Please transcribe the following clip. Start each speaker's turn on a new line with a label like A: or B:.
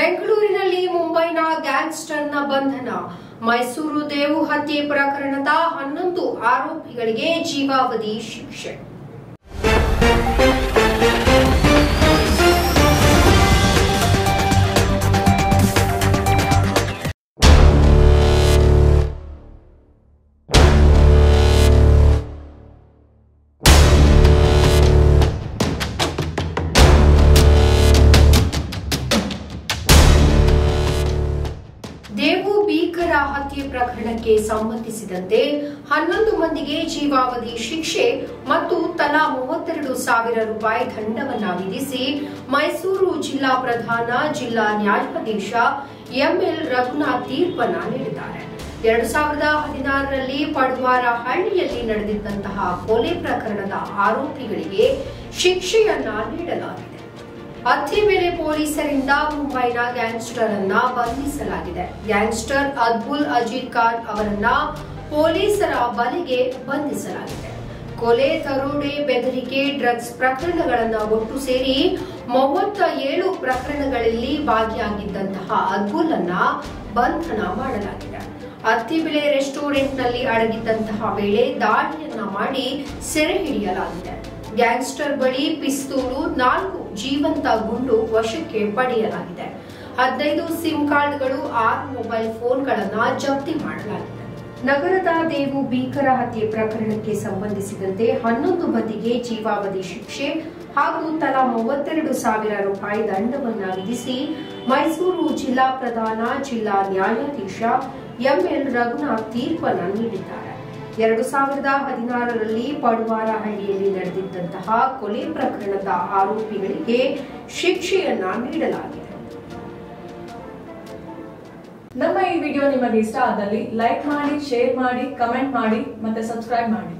A: ಬೆಂಗಳೂರಿನಲ್ಲಿ ಮುಂಬೈನ ಗ್ಯಾಂಗ್ಸ್ಟರ್ನ ಬಂಧನ. ಮೈಸೂರು ದೇವು ಹತ್ಯೆ ಪ್ರಕರಣದ ಹನ್ನೊಂದು ಆರೋಪಿಗಳಿಗೆ ಜೀವಾವಧಿ ಶಿಕ್ಷೆ. ಭೀಕರ ಹತ್ಯೆ ಪ್ರಕರಣಕ್ಕೆ ಸಂಬಂಧಿಸಿದಂತೆ ಹನ್ನೊಂದು ಮಂದಿಗೆ ಜೀವಾವಧಿ ಶಿಕ್ಷೆ ಮತ್ತು ತಲಾ ಮೂವತ್ತೆರಡು ಸಾವಿರ ರೂಪಾಯಿ ದಂಡವನ್ನ ವಿಧಿಸಿ ಮೈಸೂರು ಜಿಲ್ಲಾ ಪ್ರಧಾನ ಜಿಲ್ಲಾ ನ್ಯಾಯಾಧೀಶ ಎಂಎಲ್ ರಘುನಾಥ್ ತೀರ್ಪನ್ನ ನೀಡಿದ್ದಾರೆ. ಎರಡು ಸಾವಿರದ ಹದಿನಾರರಲ್ಲಿ ಪಡ್ವಾರ ಹಳ್ಳಿಯಲ್ಲಿ ನಡೆದಿದ್ದಂತಹ ಕೊಲೆ ಪ್ರಕರಣದ ಆರೋಪಿಗಳಿಗೆ ಶಿಕ್ಷೆಯನ್ನ ನೀಡಲಾಗಿದೆ. ವೇಳೆ ಪೊಲೀಸರಿಂದ ಮುಂಬೈನ ಗ್ಯಾಂಗ್ಸ್ಟರ್ ಅನ್ನ ಬಂಧಿಸಲಾಗಿದೆ. ಗ್ಯಾಂಗ್ಸ್ಟರ್ ಅದ್ಬುಲ್ ಅಜೀದ್ ಖಾನ್ ಅವರನ್ನ ಪೊಲೀಸರ ಬಲೆಗೆ ಬಂಧಿಸಲಾಗಿದೆ. ಕೊಲೆ, ದರೋಡೆ, ಬೆದರಿಕೆ, ಡ್ರಗ್ಸ್ ಪ್ರಕರಣಗಳನ್ನ ಒಟ್ಟು ಸೇರಿ ಮೂವತ್ತ ಏಳು ಪ್ರಕರಣಗಳಲ್ಲಿ ಭಾಗಿಯಾಗಿದ್ದಂತಹ ಅದ್ಬುಲ್ ಅನ್ನ ಬಂಧನ ಮಾಡಲಾಗಿದೆ. ಅತ್ತಿಬೇಳೆ ರೆಸ್ಟೋರೆಂಟ್ನಲ್ಲಿ ಅಡಗಿದ್ದಂತಹ ವೇಳೆ ದಾಳಿಯನ್ನ ಮಾಡಿ ಸೆರೆ ಹಿಡಿಯಲಾಗಿದೆ. ಗ್ಯಾಂಗ್ಸ್ಟರ್ ಬಳಿ ಪಿಸ್ತೂಲು ನಾಲ್ಕು ಜೀವಂತ ಗುಂಡು ವಶಕ್ಕೆ ಪಡೆಯಲಾಗಿದೆ. ಹದಿನೈದು ಸಿಮ್ ಕಾರ್ಡ್ಗಳು, ಆರು ಮೊಬೈಲ್ ಫೋನ್ಗಳನ್ನ ಜಪ್ತಿ ಮಾಡಲಾಗಿದೆ. ನಗರದ ದೇವು ಭೀಕರ ಹತ್ಯೆ ಪ್ರಕರಣಕ್ಕೆ ಸಂಬಂಧಿಸಿದಂತೆ ಹನ್ನೊಂದು ಮಂದಿಗೆ ಜೀವಾವಧಿ ಶಿಕ್ಷೆ ಹಾಗೂ ತಲಾ ಮೂವತ್ತೆರಡು ಸಾವಿರ ರೂಪಾಯಿ ದಂಡವನ್ನು ವಿಧಿಸಿ ಮೈಸೂರು ಜಿಲ್ಲಾ ಪ್ರಧಾನ, ಜಿಲ್ಲಾ ನ್ಯಾಯಾಧೀಶ ಎಂಎಲ್ ರಘುನಾಥ್ ತೀರ್ಪನ್ನು ನೀಡಿದ್ದಾರೆ. ಎರಡು ಸಾವಿರದ ಹದಿನಾರರಲ್ಲಿ ಪಡುವಾರಹಳ್ಳಿಯಲ್ಲಿ ನಡೆದಿದ್ದಂತಹ ಕೊಲೆ ಪ್ರಕರಣದ ಆರೋಪಿಗಳಿಗೆ ಶಿಕ್ಷೆಯನ್ನ ನೀಡಲಾಗಿದೆ.
B: ನಮ್ಮ ಈ ವಿಡಿಯೋ ನಿಮಗೆ ಇಷ್ಟ ಆದಲ್ಲಿ ಲೈಕ್ ಮಾಡಿ, ಶೇರ್ ಮಾಡಿ, ಕಮೆಂಟ್ ಮಾಡಿ ಮತ್ತೆ ಸಬ್ಸ್ಕ್ರೈಬ್ ಮಾಡಿ.